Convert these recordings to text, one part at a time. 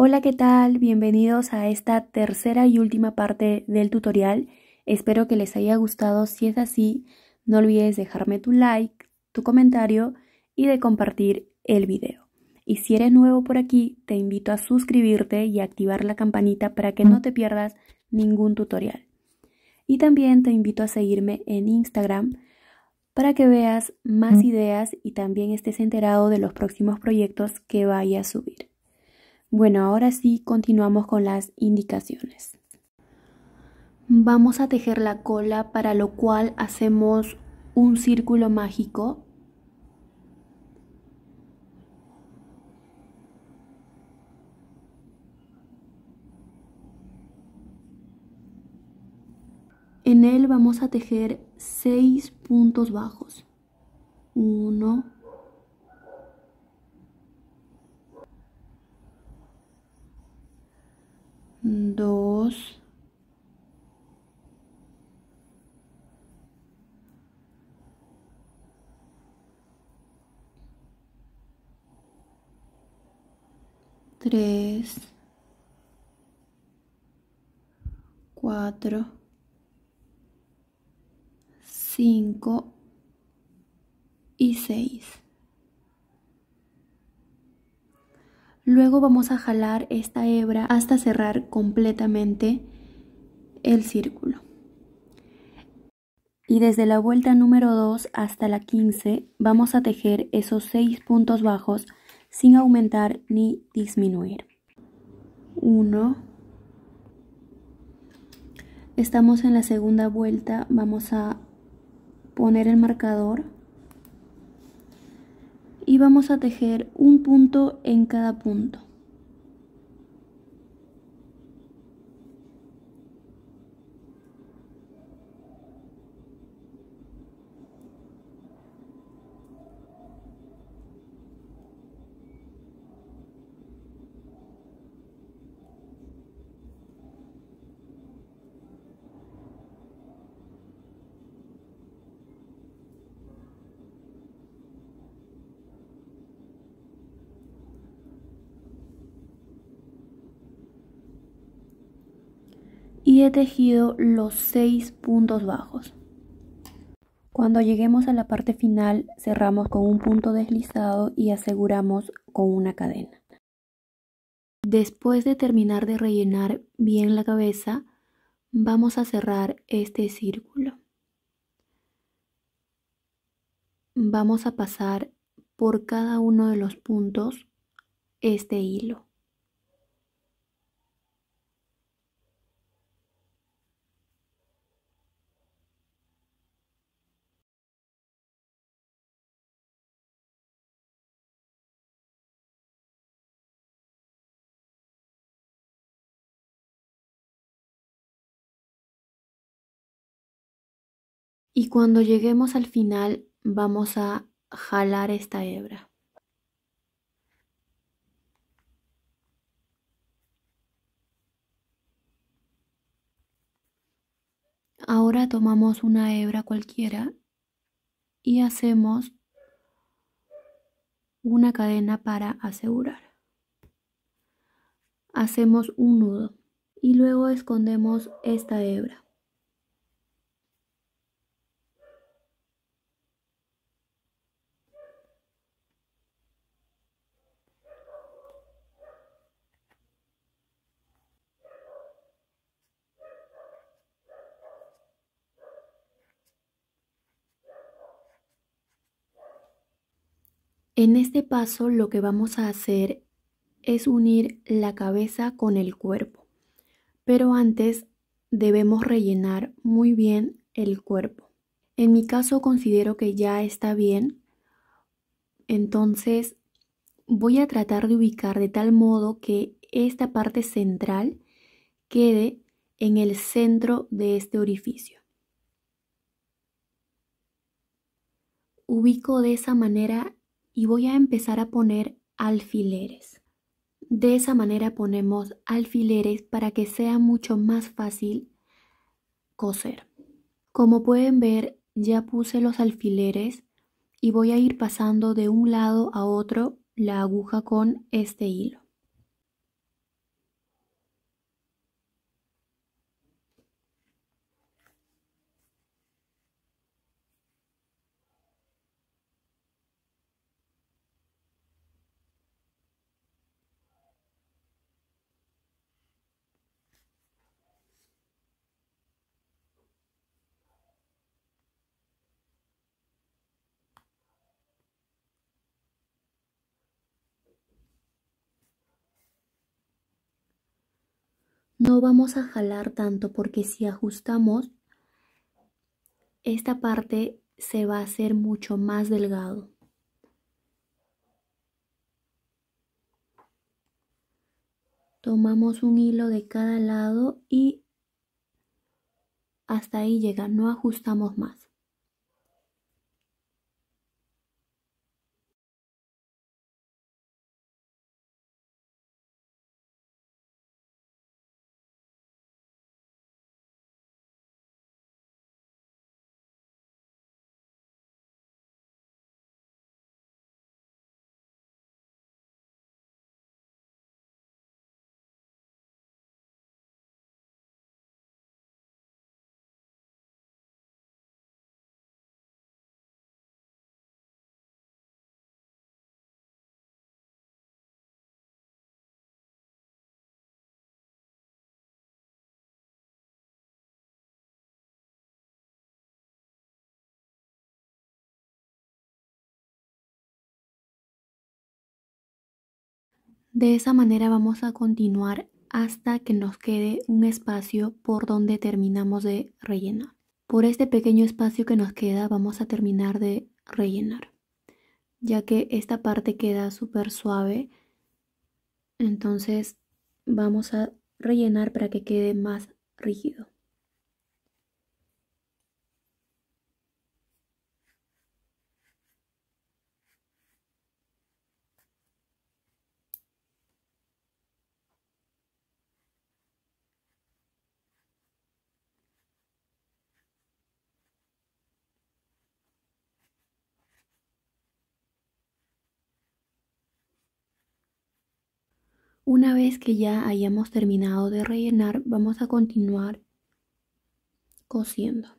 Hola, ¿qué tal? Bienvenidos a esta tercera y última parte del tutorial. Espero que les haya gustado. Si es así, no olvides dejarme tu like, tu comentario y de compartir el video. Y si eres nuevo por aquí, te invito a suscribirte y activar la campanita para que no te pierdas ningún tutorial. Y también te invito a seguirme en Instagram para que veas más ideas y también estés enterado de los próximos proyectos que vaya a subir. Bueno, ahora sí continuamos con las indicaciones. Vamos a tejer la cola para lo cual hacemos un círculo mágico. En él vamos a tejer 6 puntos bajos. 1, 3, 4, 5 y 6. Luego vamos a jalar esta hebra hasta cerrar completamente el círculo. Y desde la vuelta número 2 hasta la 15 vamos a tejer esos 6 puntos bajos sin aumentar ni disminuir. 1 Estamos en la segunda vuelta, vamos a poner el marcador y vamos a tejer un punto en cada punto. He tejido los seis puntos bajos. Cuando lleguemos a la parte final cerramos con un punto deslizado y aseguramos con una cadena. Después de terminar de rellenar bien la cabeza, vamos a cerrar este círculo. Vamos a pasar por cada uno de los puntos este hilo. Y cuando lleguemos al final vamos a jalar esta hebra. Ahora tomamos una hebra cualquiera y hacemos una cadena para asegurar. Hacemos un nudo y luego escondemos esta hebra. En este paso lo que vamos a hacer es unir la cabeza con el cuerpo, pero antes debemos rellenar muy bien el cuerpo. En mi caso considero que ya está bien, entonces voy a tratar de ubicar de tal modo que esta parte central quede en el centro de este orificio. Ubico de esa manera y voy a empezar a poner alfileres. De esa manera ponemos alfileres para que sea mucho más fácil coser. Como pueden ver, ya puse los alfileres y voy a ir pasando de un lado a otro la aguja con este hilo. No vamos a jalar tanto porque si ajustamos, esta parte se va a hacer mucho más delgado. Tomamos un hilo de cada lado y hasta ahí llega, no ajustamos más. De esa manera vamos a continuar hasta que nos quede un espacio por donde terminamos de rellenar. Por este pequeño espacio que nos queda vamos a terminar de rellenar, ya que esta parte queda súper suave. Entonces vamos a rellenar para que quede más rígido. Una vez que ya hayamos terminado de rellenar, vamos a continuar cosiendo.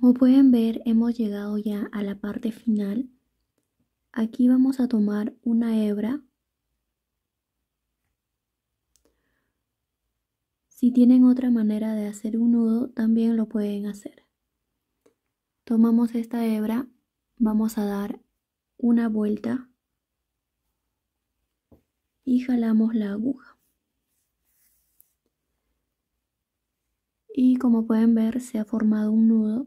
Como pueden ver, hemos llegado ya a la parte final. Aquí vamos a tomar una hebra. Si tienen otra manera de hacer un nudo, también lo pueden hacer. Tomamos esta hebra, vamos a dar una vuelta y jalamos la aguja. Y como pueden ver, se ha formado un nudo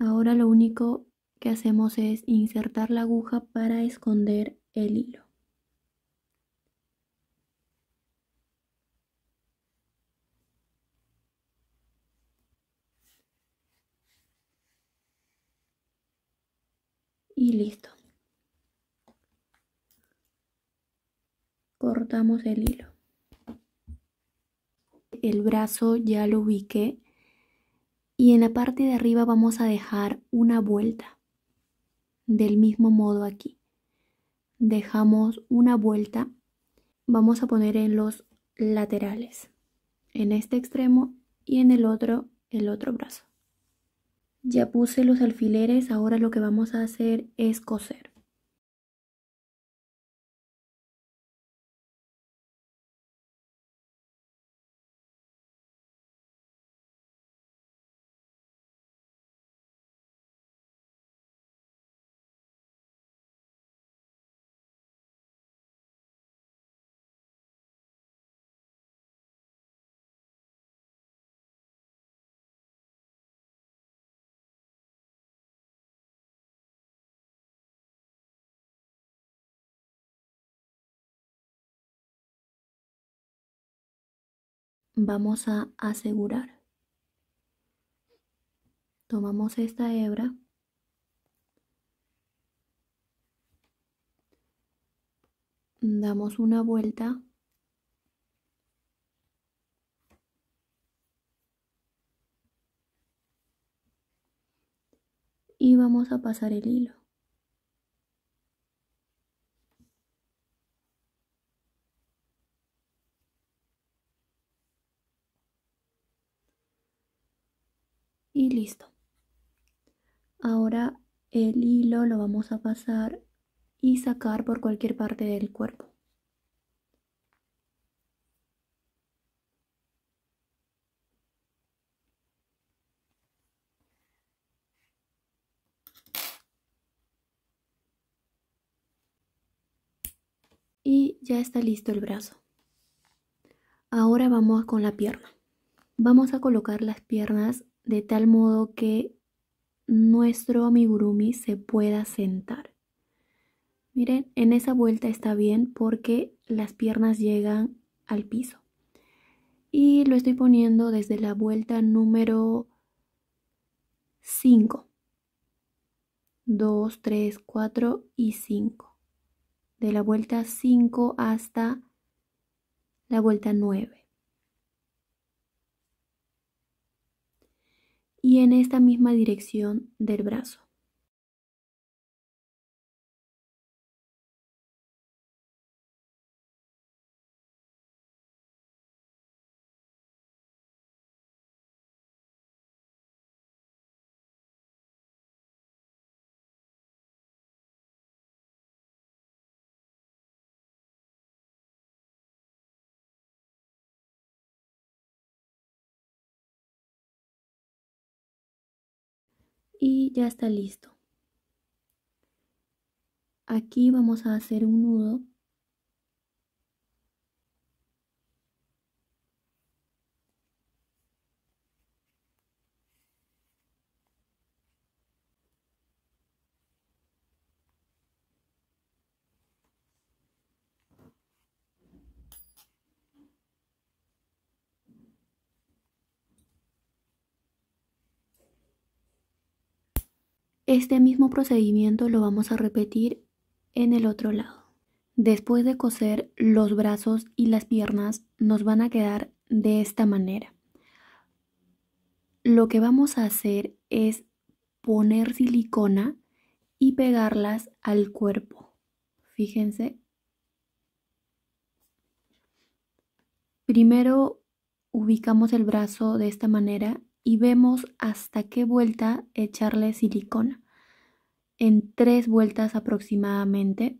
Ahora lo único que hacemos es insertar la aguja para esconder el hilo. Y listo. Cortamos el hilo. El brazo ya lo ubiqué y en la parte de arriba vamos a dejar una vuelta. Del mismo modo aquí. Dejamos una vuelta. Vamos a poner en los laterales. En este extremo y en el otro el otro brazo. Ya puse los alfileres, ahora lo que vamos a hacer es coser. Vamos a asegurar. Tomamos esta hebra. Damos una vuelta. Y vamos a pasar el hilo. Y listo. Ahora el hilo lo vamos a pasar y sacar por cualquier parte del cuerpo. Y ya está listo el brazo. Ahora vamos con la pierna. Vamos a colocar las piernas de tal modo que nuestro amigurumi se pueda sentar. Miren, en esa vuelta está bien porque las piernas llegan al piso. Y lo estoy poniendo desde la vuelta número 5. 2, 3, 4 y 5. De la vuelta 5 hasta la vuelta 9. Y en esta misma dirección del brazo. Y ya está listo. Aquí vamos a hacer un nudo Este mismo procedimiento lo vamos a repetir en el otro lado. Después de coser los brazos y las piernas nos van a quedar de esta manera. Lo que vamos a hacer es poner silicona y pegarlas al cuerpo. Fíjense. Primero ubicamos el brazo de esta manera y vemos hasta qué vuelta echarle silicona. En tres vueltas aproximadamente.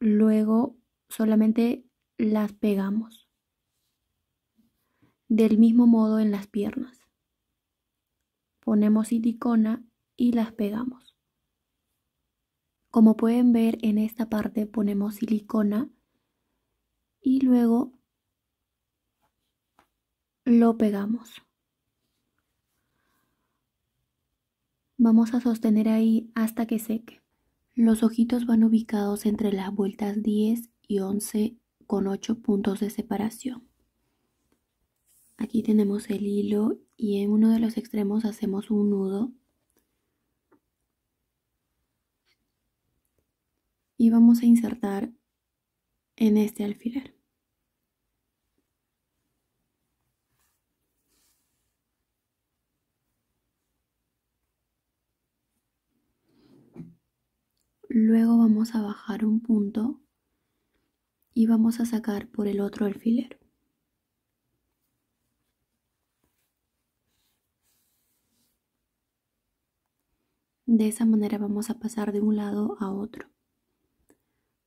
Luego solamente las pegamos. Del mismo modo en las piernas. Ponemos silicona y las pegamos. Como pueden ver en esta parte ponemos silicona y luego lo pegamos. Vamos a sostener ahí hasta que seque. Los ojitos van ubicados entre las vueltas 10 y 11 con 8 puntos de separación. Aquí tenemos el hilo y en uno de los extremos hacemos un nudo. Y vamos a insertar en este alfiler. Luego vamos a bajar un punto y vamos a sacar por el otro alfiler. De esa manera vamos a pasar de un lado a otro.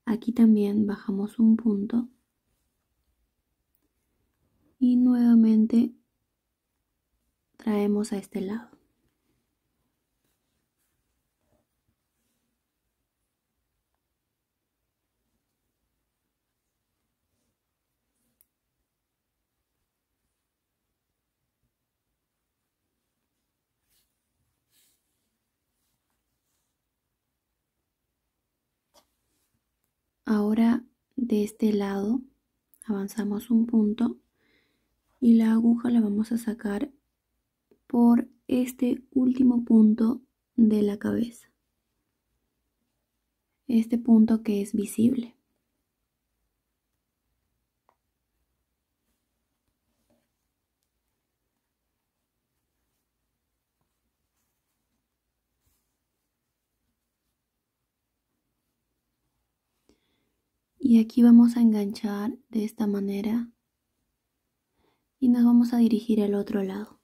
Aquí también bajamos un punto y nuevamente traemos a este lado. Ahora de este lado avanzamos un punto y la aguja la vamos a sacar por este último punto de la cabeza. Este punto que es visible y aquí vamos a enganchar de esta manera y nos vamos a dirigir al otro lado.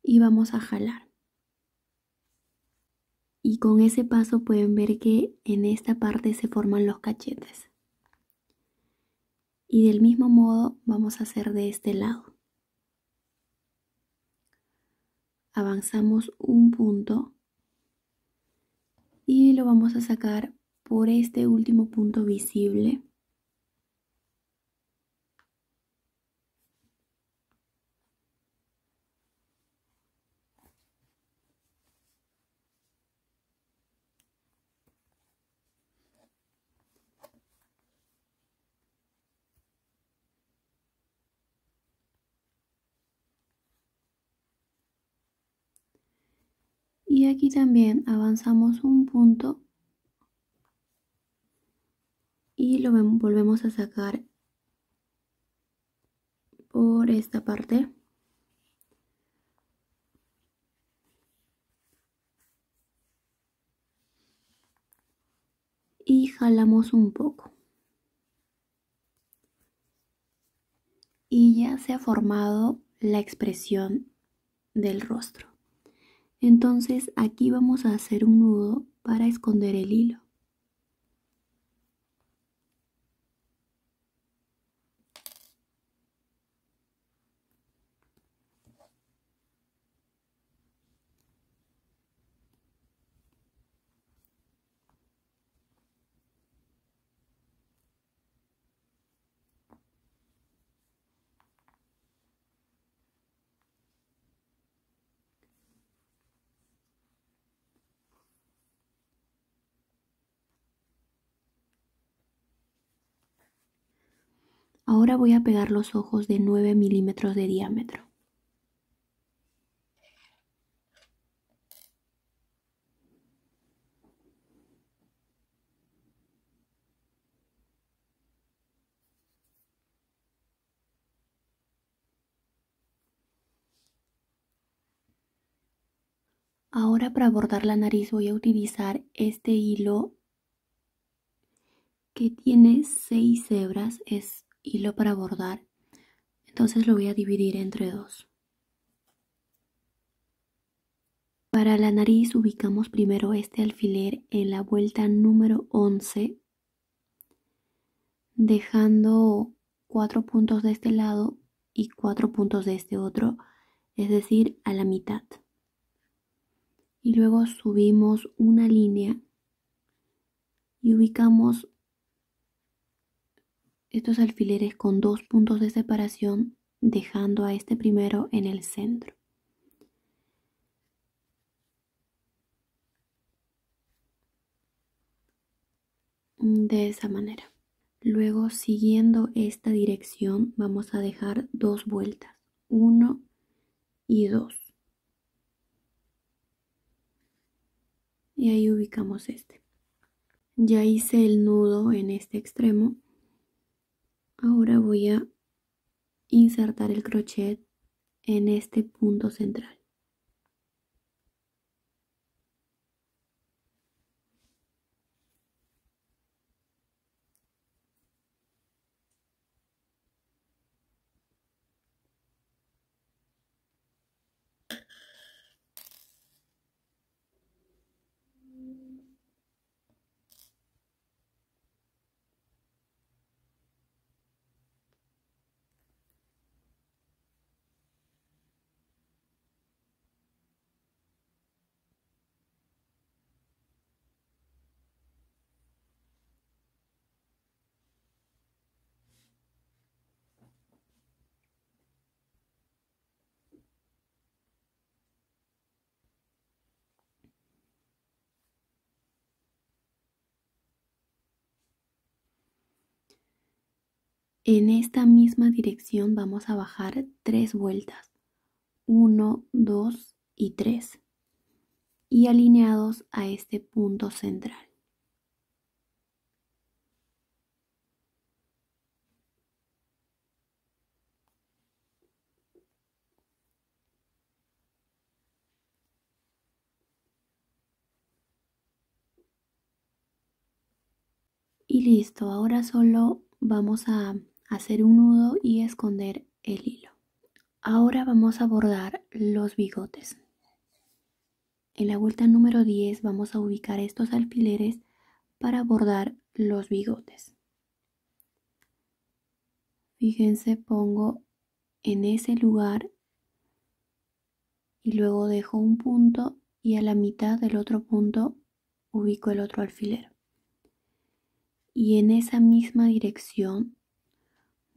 Y vamos a jalar. Y con ese paso pueden ver que en esta parte se forman los cachetes y del mismo modo vamos a hacer de este lado. Avanzamos un punto y lo vamos a sacar por este último punto visible aquí también avanzamos un punto y lo volvemos a sacar por esta parte. Y jalamos un poco. Y ya se ha formado la expresión del rostro entonces aquí vamos a hacer un nudo para esconder el hilo. Ahora voy a pegar los ojos de 9 milímetros de diámetro. Ahora para bordar la nariz voy a utilizar este hilo que tiene 6 hebras, es hilo para bordar. Entonces lo voy a dividir entre dos. Para la nariz ubicamos primero este alfiler en la vuelta número 11 dejando cuatro puntos de este lado y cuatro puntos de este otro es decir a la mitad. Y luego subimos una línea y ubicamos estos alfileres con dos puntos de separación dejando a este primero en el centro. De esa manera. Luego siguiendo esta dirección vamos a dejar dos vueltas, uno y dos. Y ahí ubicamos este. Ya hice el nudo en este extremo Ahora voy a insertar el crochet en este punto central. En esta misma dirección vamos a bajar tres vueltas. 1, 2 y 3. Y alineados a este punto central. Y listo, ahora solo vamos a hacer un nudo y esconder el hilo. Ahora vamos a bordar los bigotes. En la vuelta número 10 vamos a ubicar estos alfileres para bordar los bigotes. Fíjense, pongo en ese lugar y luego dejo un punto y a la mitad del otro punto ubico el otro alfiler y en esa misma dirección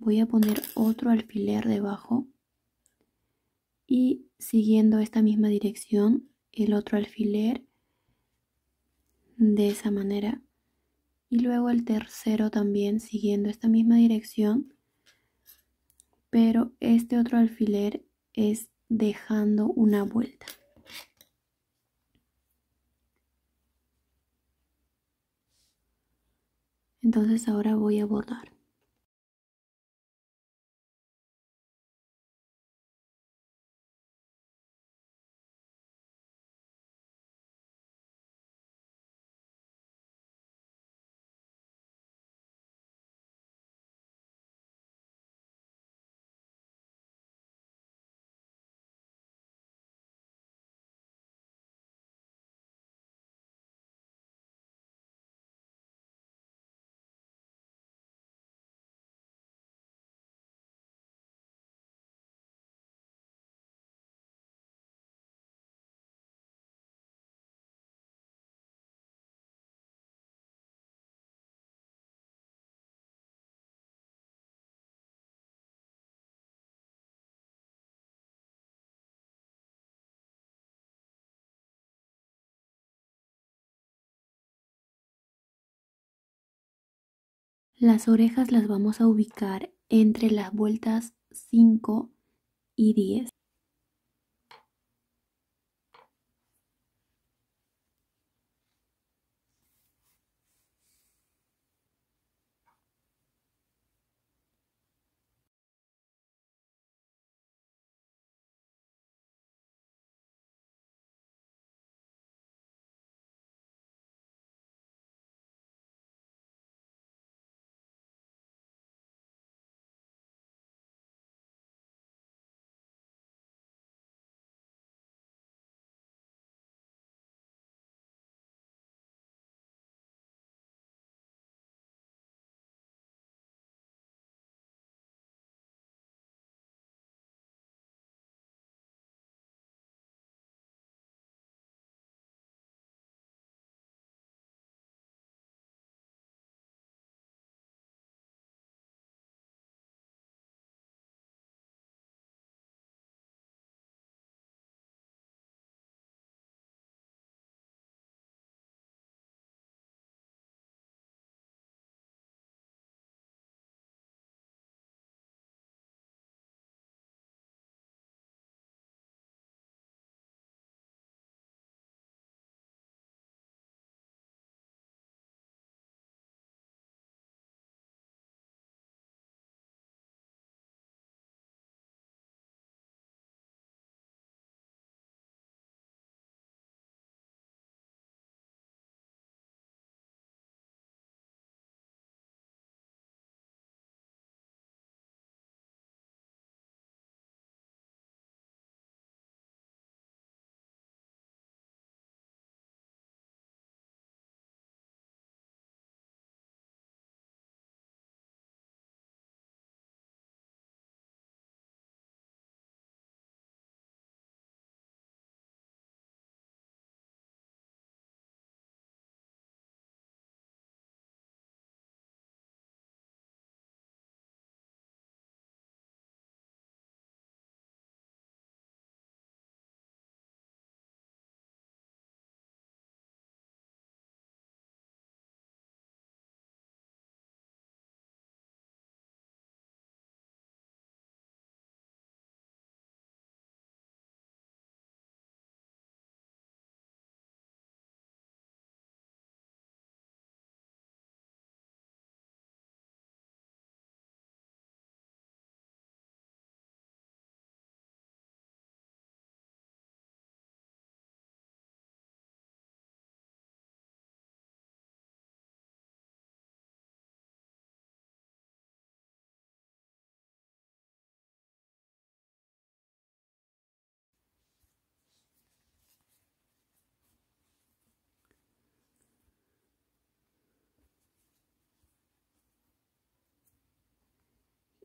voy a poner otro alfiler debajo y siguiendo esta misma dirección el otro alfiler de esa manera y luego el tercero también siguiendo esta misma dirección pero este otro alfiler es dejando una vuelta Entonces ahora voy a bordar. Las orejas las vamos a ubicar entre las vueltas 5 y 10.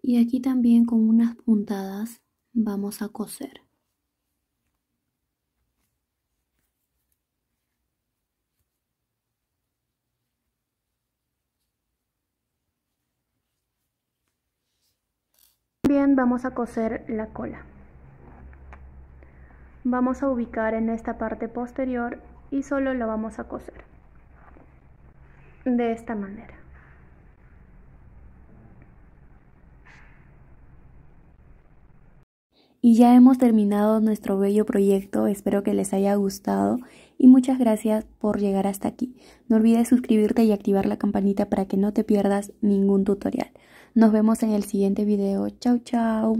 Y aquí también con unas puntadas vamos a coser. Bien, vamos a coser la cola. Vamos a ubicar en esta parte posterior y solo lo vamos a coser. De esta manera. Y ya hemos terminado nuestro bello proyecto, espero que les haya gustado y muchas gracias por llegar hasta aquí. No olvides suscribirte y activar la campanita para que no te pierdas ningún tutorial. Nos vemos en el siguiente video. Chao, chao.